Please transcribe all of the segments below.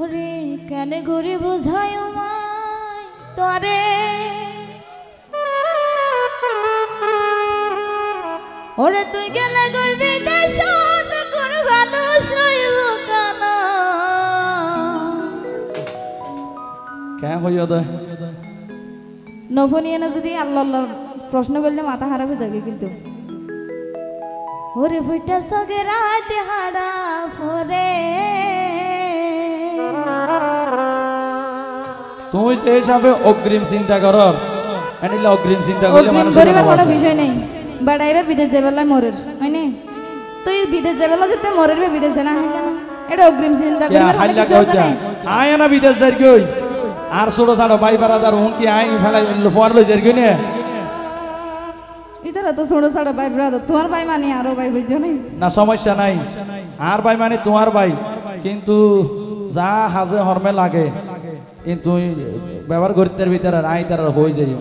ওরে কেন ঘুরে বোঝায় আমায় তরে? ওরে তুই গেলে গই বিদেশ কোন মানুষ লইব কেন কেন হইয়া দে? নফনিয়ে না যদি আল্লাহ আল্লাহ প্রশ্ন করলে মাথা খারাপ হয়ে যাবে কিন্তু। ওরে ফুটা সগে রাত হারা ফরে তুমি যে হিসাবে অগ্রিম চিন্তা করো এনিলে অগ্রিম চিন্তা করলে মানুষ করিবার কোনো বিষয় নেই। বাড়াইবে বিদেশ যাবেলা মরের হয়নি তুই বিদেশ যাবেলা যেতে মরের বে বিদেশ না হয় এটা অগ্রিম চিন্তা করিবার কোনো কিছু নাই? আয় না বিদেশ যাই গই। আর ছোট ছাড়ো ভাই বারাদার হুন কি আই ফেলাই ফোয়ার লই যাই গই নে ইতারা তো ছোট ছোট ভাই ব্রাদার তোমার ভাই মানে আরও ভাই বুঝছ নাই? না সমস্যা নাই। আর ভাই মানে তোমার ভাই। কিন্তু যা হাজে হরমে লাগে, কিন্তু ব্যবহার করতে ভিতরে আই তার হয়ে যাই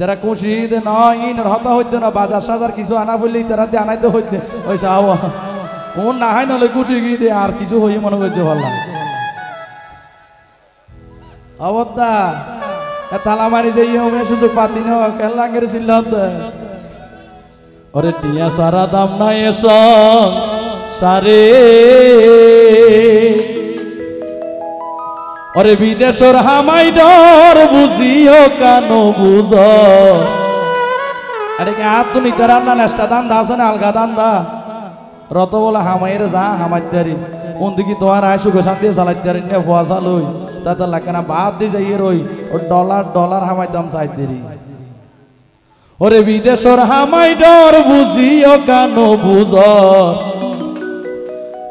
তারা খুশি দে না ইন হতা হইতে না, বাজার সাজার কিছু আনা বললে তারা দিয়ে আনাইতে হইতে। ওই চাও ও না হয় নলে খুশি গিয়ে দে, আর কিছু হই মনে করছে ভালো লাগে। অবদ্দা তালা মারি যাই হবে সুযোগ পাতি না কেলা করে ওরে টিয়া সারা দাম নাই এস সারে। ওরে বিদেশর হামাই ডর বুঝিও কান বুঝ? আরে কি হাত তুমি তার না নেস্টা দান দা আছে না, আলগা দান দা রত বলে হামাইয়ের যা হামাইতারি। কোন দিকে তোমার আয় সুখ শান্তি চালাইতারি নে ফুয়াশা লই তাতে লাগে না বাদ দিয়ে যাই রই, ও ডলার ডলার হামাইতাম চাইতেরি। ওরে বিদেশর হামাই ডর বুঝিও কান বুঝ?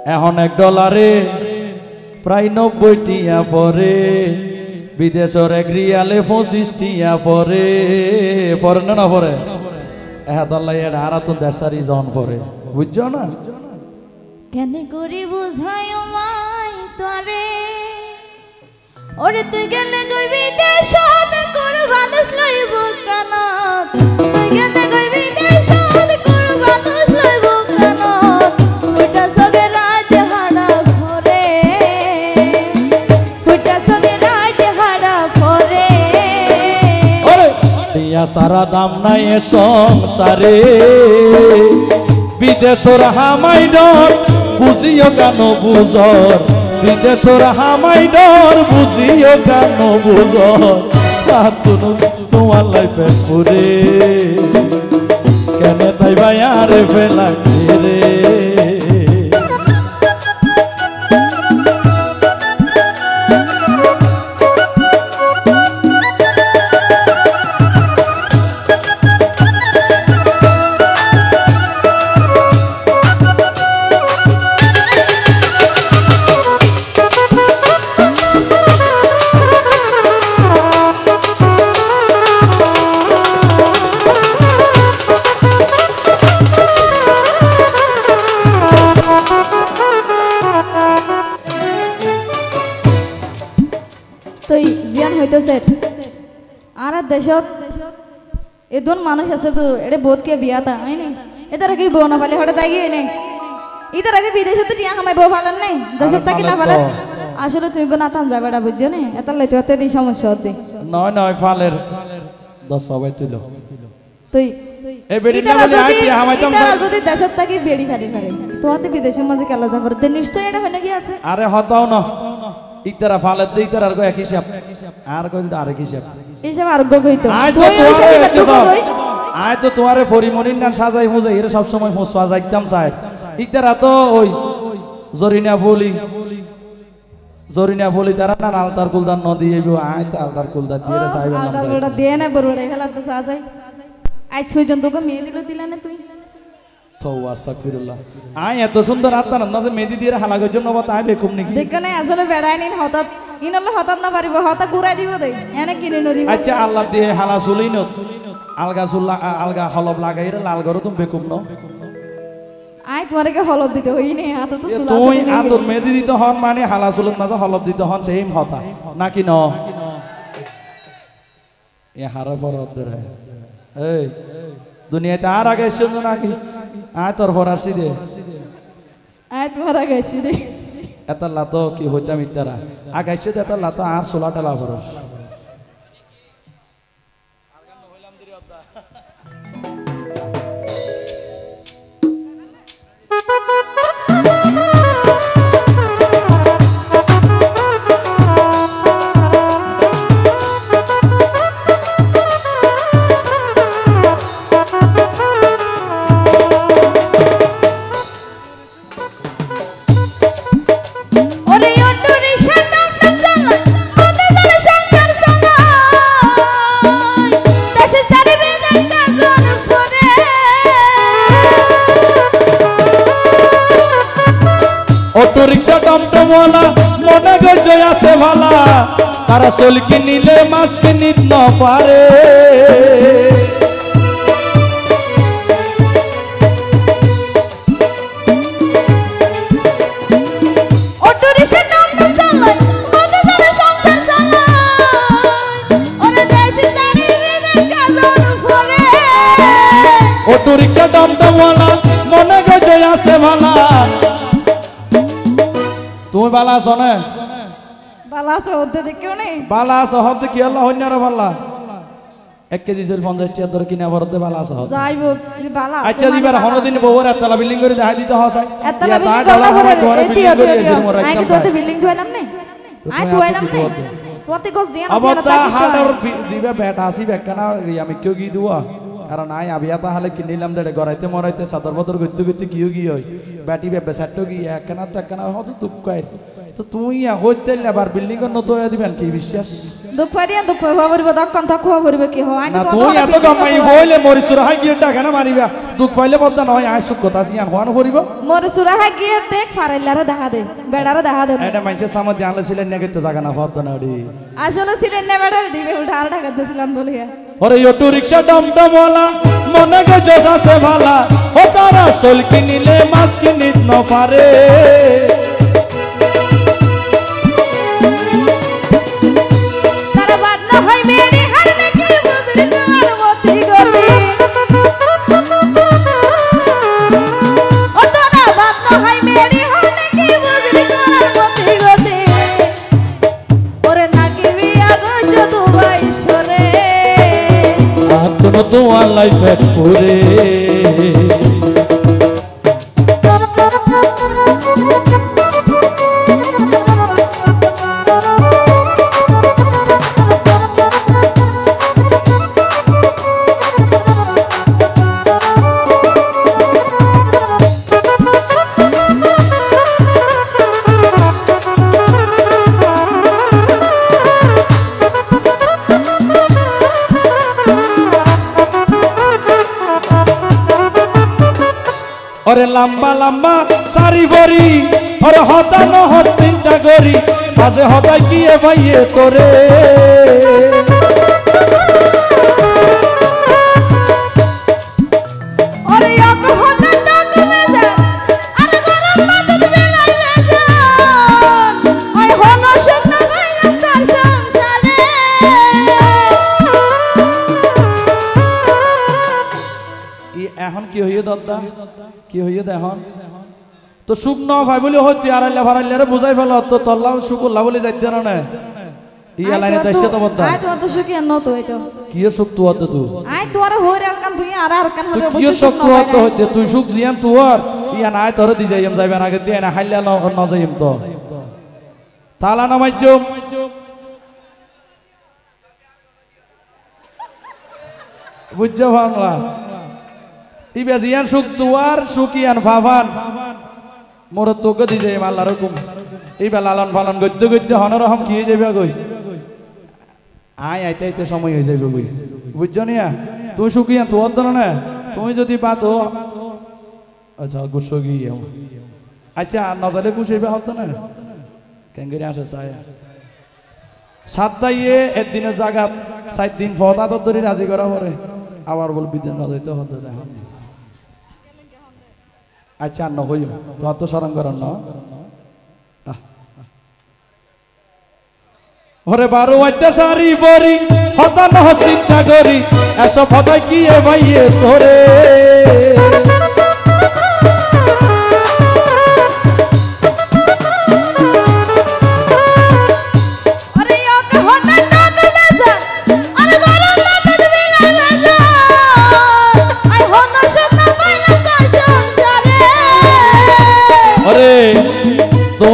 এখন এক ডলারে প্রায় নব্বই টিয়া পরে। বিদেশর এক রিয়ালে পঁচিশ টিয়া পরে। পরে না পরে? না? ওরে তুই গেলে গই বিদেশ কোন মানুষ লইব কেন? সারা দাম নাই সংসারে। বিদেশর হামাইডর বুঝিও কেন বুঝর? বিদেশর হামাইডর বুঝিও কেন বুঝর? তোমার লাইফে পুরে আর দেশত এদন মানুষ আছে তো এটা বোধকে বিয়াতা হয় নাই এটার কি বউ না পালে হঠাৎ আগে নেই ইতার আগে বিদেশে তো টিয়া কামাই বউ পালান নাই দেশত থাকি না পালান আসলে তুই গো নাতান যাবেটা বুঝছ না? এত লাইতে হতে দি সমস্যা হতে নয় নয় ফালের। দশ সবাই তুই বেড়ি না ইতারা আই যদি টিয়া দেশত থাকি বেড়ি ফেলে ফেলে। তো হাতে বিদেশের মাঝে কেলা যাবার তে নিশ্চয় এটা হয় নাকি আছে? আরে হতাও না। ইতারা ফালের দিয়ে ইতারা আর কো এক হিসাব? আর কই তো আরেক হিসাব। এইসব আরোগ্য কইতো আয় তো। কই। আয় তো তোমারে ফরিমনির নাম সাজাই মুজাই এরা সব সময় ফসওয়া যাইতাম চাই ইতারা তো ওই জরিনা ফুলি। জরিনা ফুলি তারা না আলতার কুলদার নদী এবো আয় তো আলতার কুলদার দিয়ে রে আলাদা চাই বড় দিয়ে না বড় বড় খেলা তো সাজাই। আজ সুজন তোকে মেয়ে দিল দিলা না তুই। আয় এত সুন্দর মেহেদি দিয়ে তাই বেকুম নাকি? দেখো না আসলে বেড়াই নিন হঠাৎ ইনলে হঠাৎ না পারিব হঠাৎ ঘুরাই দিব দেই। এনে কিনে নদী আচ্ছা আল্লাহ দিয়ে হালা চুলি নত আলগা চুল আলগা হলব লাগাই রে লাল গরো তুমি বেকুম ন। আই তোমারে কে হলদ দিতে হই নে হাত তো চুলা তুই আতর মেহেদি দিতে হন মানে হালা চুলত মাঝে হলব দিতে হন সেম হতা। নাকি ন? এ হারা পর অদ্দের হ্যাঁ এই দুনিয়াতে আর আগে এসেছ নাকি? আয় তোর পর দে আসি দে এত লাত কি হইতাম ইতারা আগাইছে এত লাত আর সোলা টেলা অটো রিক্সা টমটমওয়ালা মনে গজে আছে ভালা। তারা সলকি নিলে মাস্ক নিত না পারে। অটো রিক্সা টমটমওয়ালা মনে গজে আছে ভালা। তুমি বালা আছো না? বালা আছে দেখেও নেই বালা আছো কি আল্লাহ হইনার ভালা এক কেজি চল পঞ্চাশ ধরে কিনা ভরতে বালা আছো যাইব বালা আচ্ছা দিবার হনদিন বউর এতলা বিল্ডিং করে দেখাই দিতে হসাই এতলা বিল্ডিং এই দিও আই কি তোতে বিল্ডিং ধুই নাম নেই আই ধুই নাম তোতে অবতা হাডর জিবে বেটা আসি বেকানা আমি কেউ গি দুয়া কারণ আই আবিয়া তাহলে কিনিলাম দেড়ে গড়াইতে মরাইতে সাদর বদর গইতে গইতে কিও গি হই। ব্যাটি বেবে সাট্টো গি একখানা তো একখানা হত দুঃখ আই তো তুই হইতে লেবার বিল্ডিং এর নতো দিবেন কি বিশ্বাস? দুঃখ পারিয়া দুঃখ হওয়া পড়িব দক্ষণ তক হওয়া পড়িব কি হয়? না তুই এত কামাই হইলে মরিসুর হাই গিয়ে টাকা না মারিবা। দুঃখ পাইলে বদা নয় আয় সুখ কথা সিয়ান হওয়ানো করিব? মোর সুরাহা গিয়ে ফারাইলারে দেখা দে বেড়ারে দেখা দে। এটা মানুষের সামনে জানলে ছিলেন না জায়গা না বদা না ওডি আসলে সিলেন না বেড়া দিবে উল্টা আর টাকা দিছিলাম বলিয়া। ওরে অটো রিক্সা ডমডমওয়ালা মনে গো জোশ আছে ভালা। ও তারা সলকি নিলে মাছ কিনিত ন আতনো তো আলাই লম্বা লাম্বা সারি ভরি ওর হতা নহ চিন্তা করি মাঝে হতাই গিয়ে ভাইয়ে তোরে? এখন কি হইয়ে দদ্দা কি হইয়ে এখন? তো সুখ ন ভাই বলে হইতে আর আল্লাহ ভাড়াইলে রে বুঝাই ফেল তো তল্লা সুখ উল্লাহ বলে যাইতে না ই লাইনে দাইছে তো বদ্দা আই তো সুখী ন তো হইতো কি সুখ তু হতে তুই? আই কান তুই আর আর কান হলে কি সুখ তু হতে হইতে? তুই সুখ জিয়ান তুয়ার ইয়া নাই তোর দি যাইম যাইবেন আগে দিয়ে না হাইলা ন ন যাইম তো। তালা নামাইজম বুঝছ বাংলা? ইবে জিয়ান সুখ তুয়ার সুখিয়ান ভাবান। মোর তোকে দি যাই আল্লাহর হুকুম। এইবা লালন পালন গদ্য গদ্য হনরহম কি হয়ে যাবে গই আয় আইতে আইতে সময় হয়ে যাবে গই বুঝছ নিয়া? তুই সুখিয়া তোর ধর না? তুমি যদি বাদ হো। আচ্ছা গুসো গিয়ে আচ্ছা নজরে গুছাইবে হতো না? কেঙ্গেরি আসে চায় সাতটাইয়ে একদিনের জাগাত সাত দিন ফতা তো ধরে রাজি করা পরে। আবার বল বিদ্যুৎ নজাইতে হতো দেখুন আচ্ছা ন হইব তোমার তো স্মরণ না। ওরে বারো অত্যাচারী বরি হতা নহ চিন্তা করি এসব হতা কি এ ভাইয়ে তোরে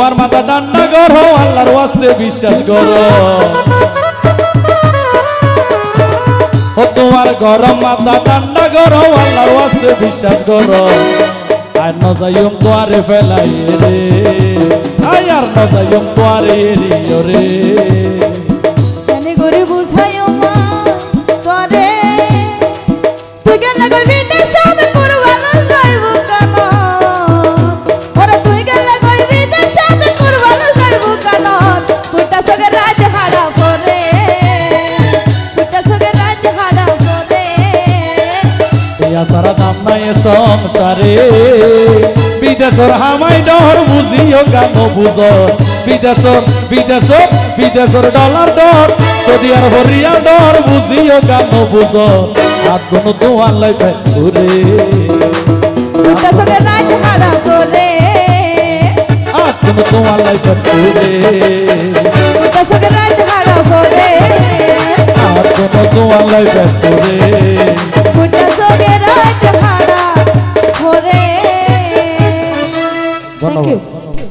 তোমার মাথা ঠান্ডা করো আল্লাহর ওয়াস্তে বিশ্বাস করো। তোমার গরম মাথা ঠান্ডা করো আল্লাহর ওয়াস্তে বিশ্বাস করো। আর নজাইম তোয়ারে ফেলাই রে। আই আর নজাইম তোয়ারে এরিও রে। করে বুঝাইও মা করে তুই কেন কইবি? ইয়া সারা দাম নাই সংসারে। বিদেশর হামাই ডর বুঝিও গান বুঝ বিদেশর বিদেশর বিদেশর ডলার ডর সৌদি আরব রিয়াল ডর বুঝিও গান বুঝ হাত কোন তোমার লাইফে ঘুরে হাত কোন তোমার লাইফে ঘুরে হাত কোন তোমার লাইফে ঘুরে ফুটা সগে